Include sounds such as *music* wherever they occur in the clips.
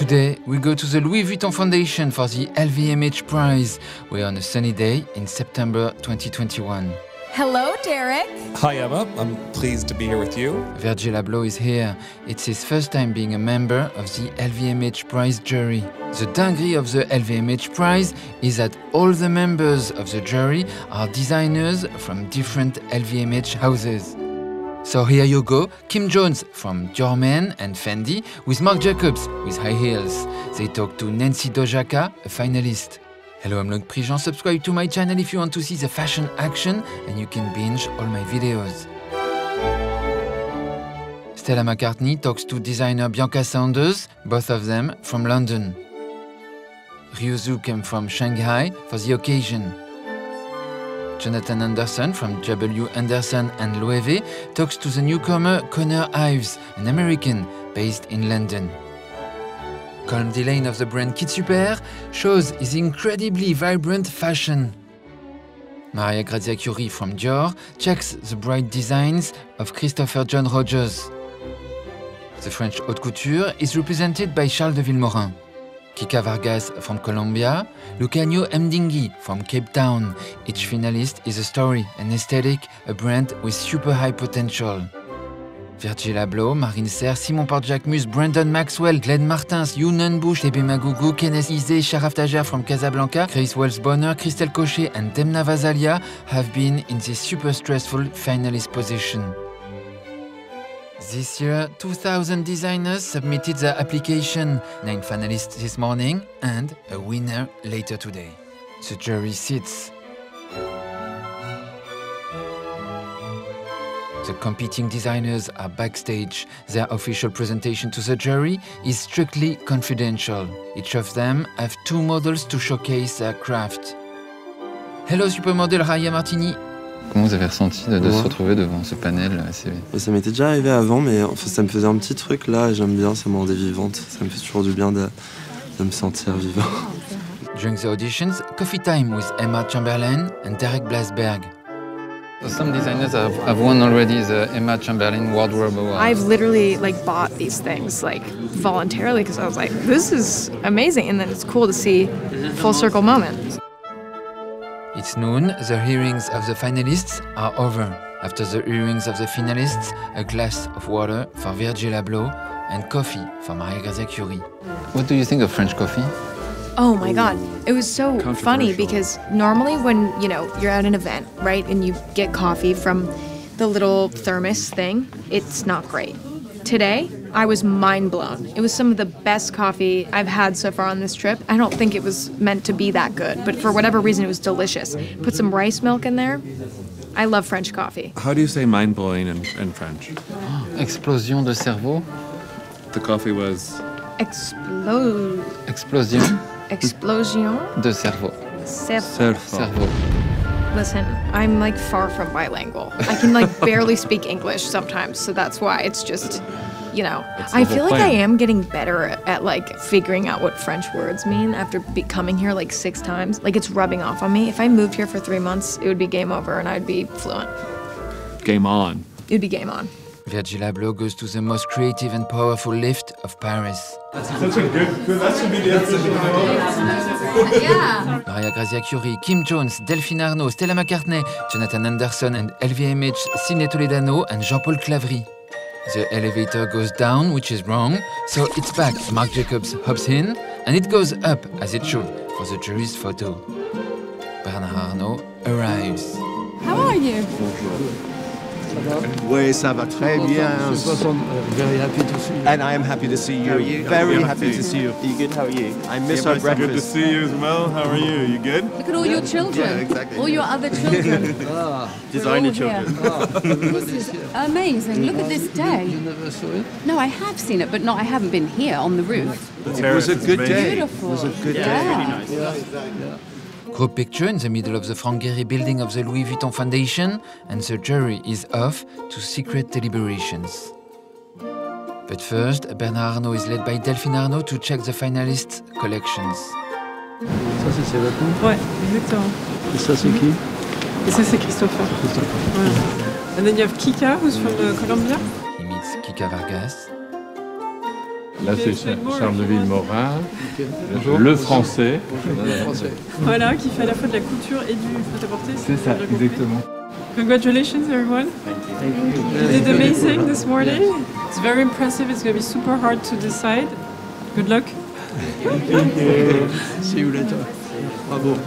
Today, we go to the Louis Vuitton Foundation for the LVMH Prize. We're on a sunny day in September 2021. Hello, Derek. Hi, Emma. I'm pleased to be here with you. Virgil Abloh is here. It's his first time being a member of the LVMH Prize jury. The dinguerie of the LVMH Prize is that all the members of the jury are designers from different LVMH houses. So here you go, Kim Jones from Dior Men and Fendi with Marc Jacobs with High Heels. They talk to Nensi Dojaka, a finalist. Hello, I'm Loic Prigent. Subscribe to my channel if you want to see the fashion action and you can binge all my videos. Stella McCartney talks to designer Bianca Saunders, both of them from London. Rui Zhou came from Shanghai for the occasion. Jonathan Anderson from W. Anderson and Loewe talks to the newcomer Connor Ives, an American based in London. Colm Dillane of the brand Kid Super shows his incredibly vibrant fashion. Maria Grazia Chiuri from Dior checks the bright designs of Christopher John Rogers. The French haute couture is represented by Charles de Vilmorin. Kika Vargas from Colombia, Lukhanyo Mdingi from Cape Town. Each finalist is a story, an aesthetic, a brand with super high potential. Virgil Abloh, Marine Serre, Simon Porte-Jacquemus, Brandon Maxwell, Glenn Martens, Younen Bush, Thebe Magugu, Kenneth Izé, Charaf Tajer from Casablanca, Chris Wales Bonner, Christelle Kocher and Demna Gvasalia have been in this super stressful finalist position. This year, 2,000 designers submitted their application, 9 finalists this morning, and a winner later today. The jury sits. The competing designers are backstage. Their official presentation to the jury is strictly confidential. Each of them have two models to showcase their craft. Hello supermodel Raya Martigny. Comment vous avez ressenti de, de Ouais. se retrouver devant ce panel assez... Ça m'était déjà arrivé avant, mais enfin, ça me faisait un petit truc là, j'aime bien, ça me rendait vivante. Ça me fait toujours du bien de, de me sentir vivant. During the auditions, coffee time with Emma Chamberlain and Derek Blasberg. Some designers have, have won already the Emma Chamberlain Wardrobe Award. I've literally like bought these things like voluntarily because I was like, this is amazing, and then it's cool to see full circle moment. It's noon, the hearings of the finalists are over. After the hearings of the finalists, a glass of water for Virgil Abloh and coffee for Maria Grazia Chiuri. What do you think of French coffee? Oh my god. It was so funny because normally when, you know, you're at an event, right, and you get coffee from the little thermos thing, it's not great. Today, I was mind blown. It was some of the best coffee I've had so far on this trip. I don't think it was meant to be that good, but for whatever reason, it was delicious. Put some rice milk in there. I love French coffee. How do you say mind blowing in, in French? Oh, explosion de cerveau? The coffee was. Explode. Explosion Explosion. de cerveau. Cerveau. Cerveau. Listen, I'm like far from bilingual. I can like barely speak English sometimes, so that's why it's just, you know. I whole feel like I am getting better at, at like figuring out what French words mean after be- coming here like six times. Like it's rubbing off on me. If I moved here for three months, it would be game over and I'd be fluent. Game on. It would be game on. Virgil Abloh goes to the most creative and powerful lift of Paris. That's a good, good that should be the answer. *laughs* yeah. Maria Grazia Chiuri, Kim Jones, Delphine Arnault, Stella McCartney, Jonathan Anderson and LVMH, Sidney Toledano and Jean-Paul Claverie. The elevator goes down, which is wrong, so it's back. Marc Jacobs hops in, and it goes up, as it should, for the jury's photo. Bernard Arnault arrives. How are you? Oui, ça va très bien. And I am happy to see you. Very happy to see you. Are you good? How are you? I miss our breakfast. Good to see you as well. How are you? You good? Look at all your children. Yeah, exactly. All your other children. *laughs* Ah. Designer We're children. Ah. *laughs* this is amazing. Look at this day. No, I have seen it, but not. I haven't been here on the roof. The It was a good day. Beautiful. It was a good Yeah. day. Group picture in the middle of the Frank Gehry building of the Louis Vuitton Foundation, and the jury is off to secret deliberations. But first, Bernard Arnault is led by Delphine Arnault to check the finalists' collections. Ça, c'est ses vêtements. Ouais, exactement. Et ça, c'est qui Et ça, c'est Christopher. Ouais. And then you have Kika, who's from uh, Colombia. He meets Kika Vargas. Là, c'est Charleville-Morin, le français. Voilà, qui fait à la fois de la couture et du prêt-à-porter. C'est ça, exactement. Congratulations, everyone. You did amazing this morning. It's very impressive. It's going to be super hard to decide. Good luck. See you later. Bravo.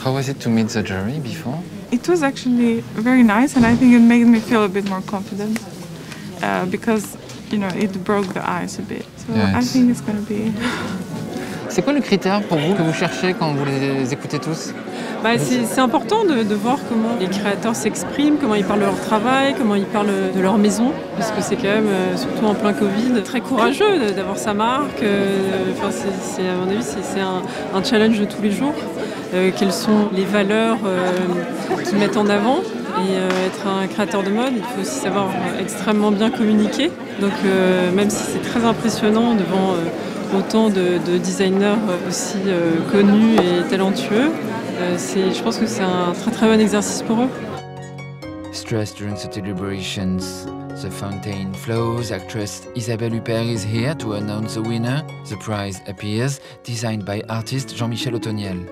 How was it to meet the jury before? It was actually very nice, and I think it made me feel a bit more confident uh, because, you know, it broke the ice a bit. So Yeah, I it's- think it's going to be. C'est quoi le critère pour vous que vous cherchez quand vous les écoutez tous? Bah, c'est important de, de voir comment les créateurs s'expriment, comment ils parlent de leur travail, comment ils parlent de leur maison, parce que c'est quand même, euh, surtout en plein Covid, très courageux d'avoir sa marque. euh, Enfin, c'est- à mon avis, c'est c'est un, un challenge de tous les jours. Euh, quelles sont les valeurs euh, qu'ils mettent en avant et euh, être un créateur de mode, il faut aussi savoir extrêmement bien communiquer. Donc euh, même si c'est très impressionnant devant euh, autant de, de designers aussi connus et talentueux, je pense que c'est un très très bon exercice pour eux. Stressed during the deliberations. The fountain flows. Actress Isabelle Huppert is here to announce the winner. The prize appears, designed by artist Jean-Michel Otoniel.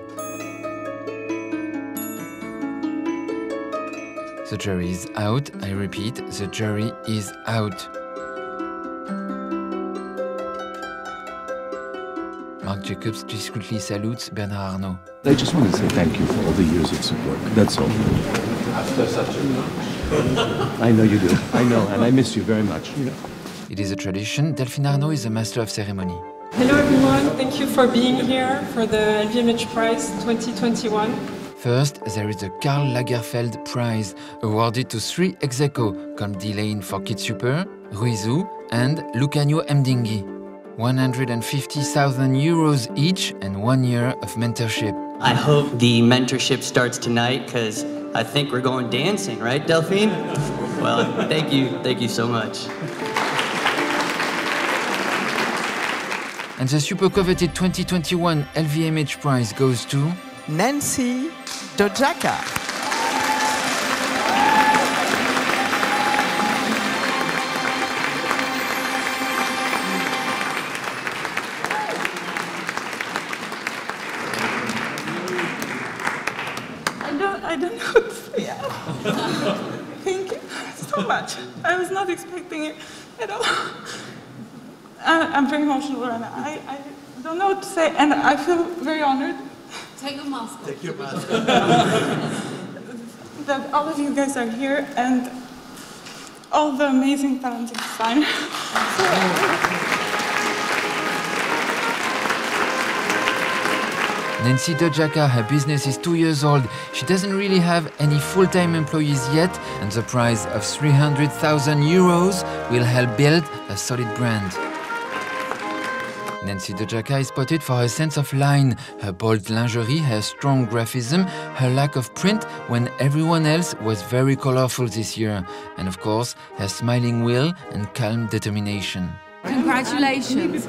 The jury is out. I repeat, the jury is out. Marc Jacobs discreetly salutes Bernard Arnault. I just want to say thank you for all the years of support. That's all. After such a long. I know you do. I know, and I miss you very much. It is a tradition. Delphine Arnault is the master of ceremony. Hello everyone, thank you for being here for the LVMH Prize 2021. First, there is the Karl Lagerfeld Prize, awarded to three ex aequo, Colm Dillane for Kid Super, Rui Zhou, and Lukhanyo Mdingi. 150,000 euros each and one year of mentorship. I hope the mentorship starts tonight because I think we're going dancing, right, Delphine? Well, thank you. Thank you so much. And the super coveted 2021 LVMH prize goes to Nensi Dojaka. *laughs* Thank you so much. I was not expecting it at all. I, I'm very emotional right. I, I don't know what to say, and I feel very honored Take your mask off. Take your *laughs* that all of you guys are here and all the amazing talented designers. *laughs* *laughs* Nensi Dojaka. Her business is two years old. She doesn't really have any full time employees yet, and the prize of 300,000 euros will help build a solid brand. Nensi Dojaka is spotted for her sense of line, her bold lingerie, her strong graphism, her lack of print when everyone else was very colorful this year, and of course, her smiling will and calm determination. Congratulations.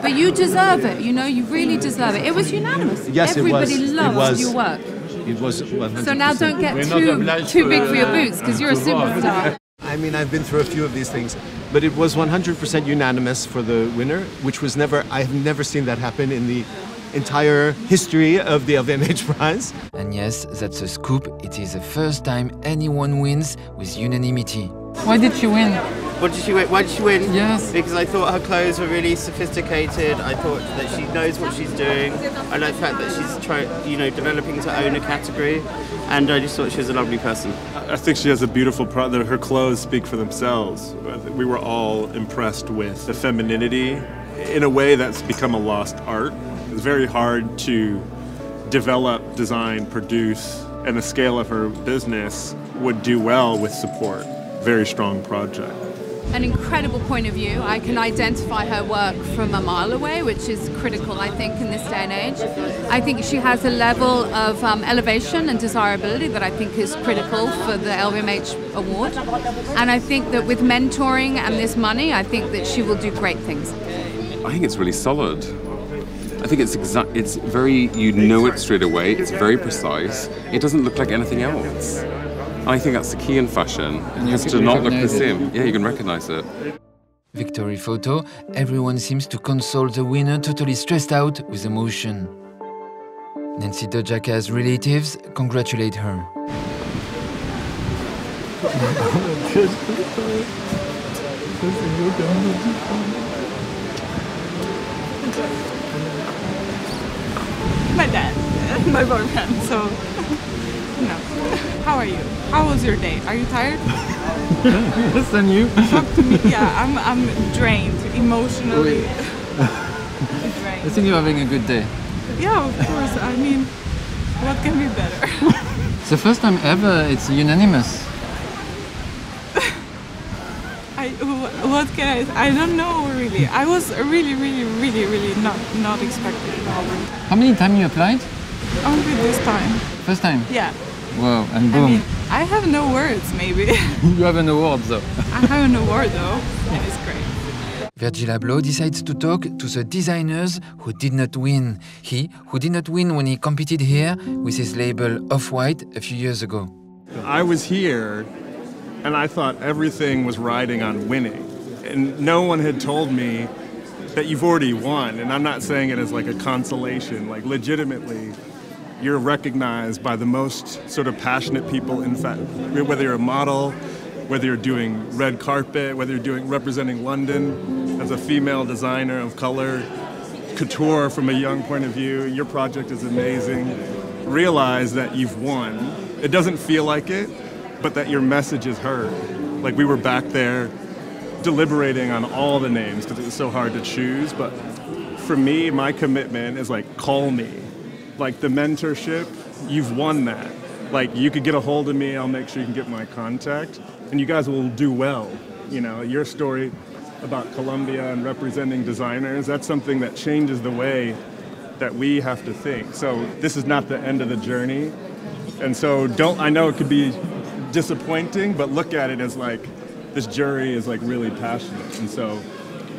But you deserve it, you know, you really deserve it. It was unanimous. Yes, Everybody it was. loved it was, your work. It was 100%. So now don't get too, too big for your boots because you're a superstar. I mean, I've been through a few of these things, but it was 100% unanimous for the winner, which was never, I've never seen that happen in the entire history of the LVMH prize. And yes, that's a scoop. It is the first time anyone wins with unanimity. Why did she win? What did she win? Why did she win? Yes. Because I thought her clothes were really sophisticated. I thought that she knows what she's doing. I like the fact that she's trying, you know, developing to own a category. And I just thought she was a lovely person. I think she has a beautiful product. Her clothes speak for themselves. We were all impressed with the femininity in a way that's become a lost art. It's very hard to develop, design, produce, and the scale of her business would do well with support. Very strong project. An incredible point of view. I can identify her work from a mile away, which is critical, I think, in this day and age. I think she has a level of um, elevation and desirability that I think is critical for the LVMH award. And I think that with mentoring and this money, I think that she will do great things. I think it's really solid. I think it's exact. It's very. You know it straight away. It's very precise. It doesn't look like anything else. And I think that's the key in fashion. It has to not look the recognize it. same. Yeah, you can recognize it. Victory photo, everyone seems to console the winner totally stressed out with emotion. Nensi Dojaka's relatives congratulate her. My dad, my boyfriend, so *laughs* no. How are you? How was your day? Are you tired? *laughs* yes, and you? Talk to me. Yeah, I'm, I'm drained emotionally. I think you're having a good day. Yeah, of course. I mean, what can be better? *laughs* It's the first time ever it's unanimous. I, what can I? I don't know really. I was really, really, really, really not not expecting. How many times you applied? Only this time. First time? Yeah. Wow, and I mean, I have no words. Maybe *laughs* you have an award though. I have an award though, and it's great. Virgil Abloh decides to talk to the designers who did not win. He, who did not win when he competed here with his label Off White a few years ago. I was here and I thought everything was riding on winning. And no one had told me that you've already won. And I'm not saying it as like a consolation, like legitimately, you're recognized by the most sort of passionate people in fact, whether you're a model, whether you're doing red carpet, whether you're doing representing London as a female designer of color, couture from a young point of view, your project is amazing. Realize that you've won. It doesn't feel like it, but that your message is heard. Like we were back there deliberating on all the names because it was so hard to choose. But for me, my commitment is like, call me. Like the mentorship, you've won that. Like you could get a hold of me, I'll make sure you can get my contact, and you guys will do well. You know, your story about Colombia and representing designers, that's something that changes the way that we have to think. So this is not the end of the journey. And so don't I know it could be disappointing, but look at it as like this jury is like really passionate. And so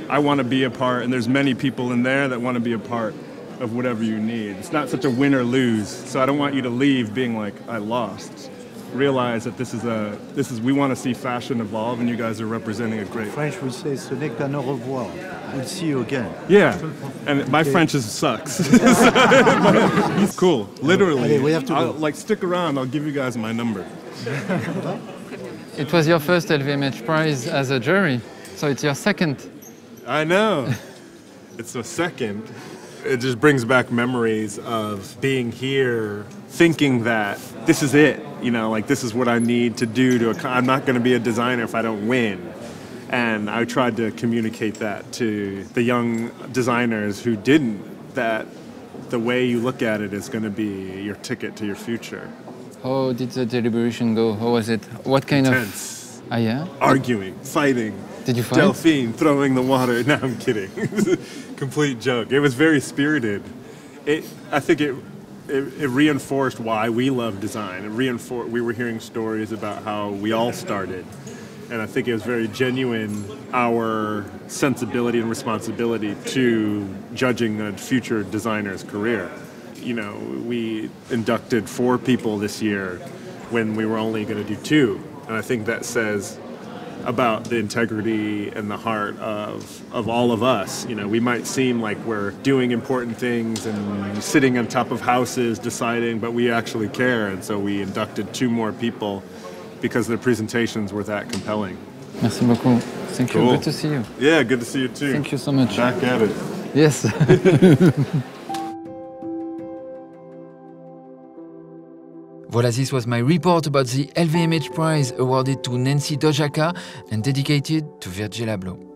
I want to be a part and there's many people in there that want to be a part of whatever you need. It's not such a win or lose. So I don't want you to leave being like I lost. Realize that this is a this is we want to see fashion evolve and you guys are representing a great French would say ce n'est qu'un au revoir. We'll see you again. Yeah, and my French is sucks. *laughs* He's cool, literally. Allez, we have to I'll, like stick around. I'll give you guys my number. It was your first LVMH prize as a jury, so it's your second. I know. it's a second. It just brings back memories of being here, thinking that this is it. You know, like this is what I need to do to. I'm not going to be a designer if I don't win. And I tried to communicate that to the young designers who didn't. That the way you look at it is going to be your ticket to your future. How did the deliberation go? How was it? What kind Intense. of? Ah yeah. arguing, fighting. Did you fight? Delphine throwing the water. *laughs* No, I'm kidding. *laughs* Complete joke. It was very spirited. It, I think it, it, it reinforced why we love design. It reinforced. We were hearing stories about how we all started, and I think it was very genuine. Our sensibility and responsibility to judging a future designer's career. You know, we inducted four people this year when we were only going to do two, and I think that says about the integrity and the heart of, of all of us. You know, we might seem like we're doing important things and sitting on top of houses deciding, but we actually care. And so we inducted two more people because their presentations were that compelling. Merci beaucoup. Thank you. Good to see you. Yeah, good to see you too. Thank you so much. Back at it. Yes. *laughs* Voila, this was my report about the LVMH prize awarded to Nensi Dojaka and dedicated to Virgil Abloh.